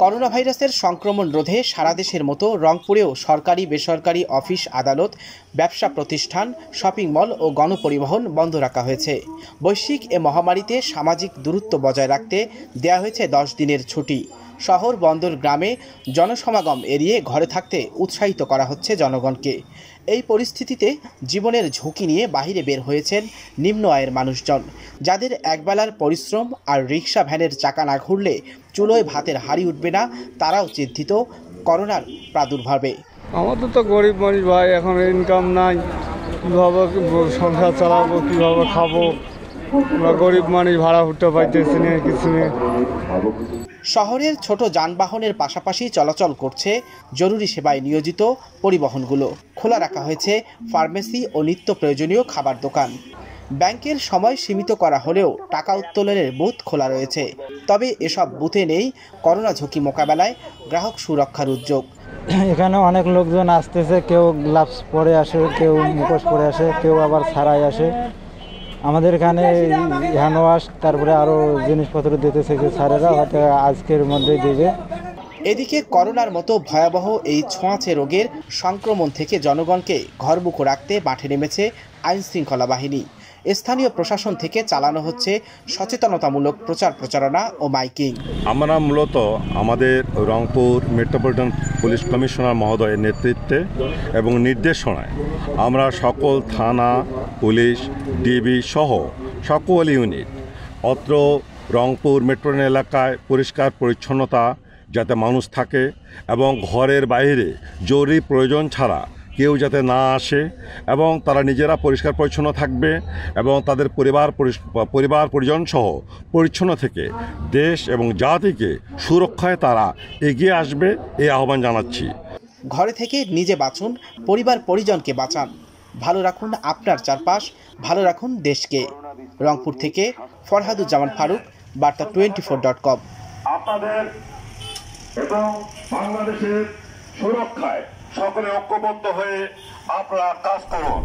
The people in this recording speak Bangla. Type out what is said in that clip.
করোনা ভাইরাসের সংক্রমণ রোধে সারা দেশের মতো রংপুরেও সরকারি বেসরকারি অফিস আদালত, ব্যবসা প্রতিষ্ঠান, শপিং মল ও গণপরিবহন বন্ধ রাখা হয়েছে। বৈশ্বিক এ মহামারীতে সামাজিক দূরত্ব বজায় রাখতে দেয়া হয়েছে দশ দিনের ছুটি। শহর বন্দর গ্রামে জনসমাগম এড়িয়ে ঘরে থাকতে উৎসাহিত করা হচ্ছে জনগণকে। এই পরিস্থিতিতে জীবনের ঝুঁকি নিয়ে বাহিরে বের হয়েছেন নিম্ন আয়ের মানুষজন। যাদের একবেলার পরিশ্রম আর রিক্সা ভ্যানের চাকা না ঘুরলে চুলোয় ভাতের হাড়ি উঠবে না তারাও চিন্তিত করোনার প্রাদুর্ভাবে। আমাদের তো গরিব মানুষ ভাই এখন ইনকাম নাই। কীভাবে সংসার চালাবো কীভাবে খাব? আমরা গরিব মানুষ ভাড়া উঠতে পাইতেছি না কিছু শহরের ছোট যানবাহনের পাশাপাশি চলাচল করছে জরুরি সেবায় নিয়োজিত পরিবহনগুলো। খোলা রাখা হয়েছে ফার্মেসি ও নিত্য প্রয়োজনীয় খাবার দোকান। ব্যাংকের সময় সীমিত করা হলেও টাকা উত্তোলনের বুথ খোলা রয়েছে। তবে এসব বুথে নেই করোনা ঝুঁকি মোকাবেলায় গ্রাহক সুরক্ষার উদ্যোগ। এখানে অনেক লোকজন আসতেছে কেউ গ্লাভস পরে আসে কেউ মুখোশ পরে আসে কেউ আবার ছাড়াই আসে। আমাদের এখানে হ্যান্ড ওয়াশ তারপরে আরও জিনিসপত্র দিতেছে যে স্যারেরা হয়তো আজকের মধ্যেই দেবে। এদিকে করোনার মতো ভয়াবহ এই ছোঁয়াচে রোগের সংক্রমণ থেকে জনগণকে ঘরমুখো রাখতে মাঠে নেমেছে আইনশৃঙ্খলা বাহিনী। স্থানীয় প্রশাসন থেকে চালানো হচ্ছে সচেতনতামূলক প্রচার প্রচারণা ও মাইকিং। আমরা মূলত আমাদের রংপুর মেট্রোপলিটন পুলিশ কমিশনার মহোদয়ের নেতৃত্বে এবং নির্দেশনায় আমরা সকল থানা, পুলিশ, ডিবি সহ সকল ইউনিট, অত্র রংপুর মেট্রোপলিটন এলাকায় পরিষ্কার পরিচ্ছন্নতা যাতে মানুষ থাকে এবং ঘরের বাইরে জরুরি প্রয়োজন ছাড়া কেউ যাতে না আসে এবং তারা নিজেরা পরিষ্কার পরিচ্ছন্ন থাকবে এবং তাদের পরিবার পরিবার পরিজন সহ পরিচ্ছন্ন থেকে দেশ এবং জাতিকে সুরক্ষায় তারা এগিয়ে আসবে এই আহ্বান জানাচ্ছি। ঘরে থেকে নিজে বাঁচুন পরিবার পরিজনকে বাঁচান। ভালো রাখুন আপনার চারপাশ ভালো রাখুন দেশকে। রংপুর থেকে ফরহাদুজ্জামান ফারুক বার্তা টোয়েন্টি ফোর ডট কম। আপনাদের এবং বাংলাদেশের সুরক্ষায়। সকলে ঐক্যবদ্ধ হয়ে আপনারা কাজ করুন।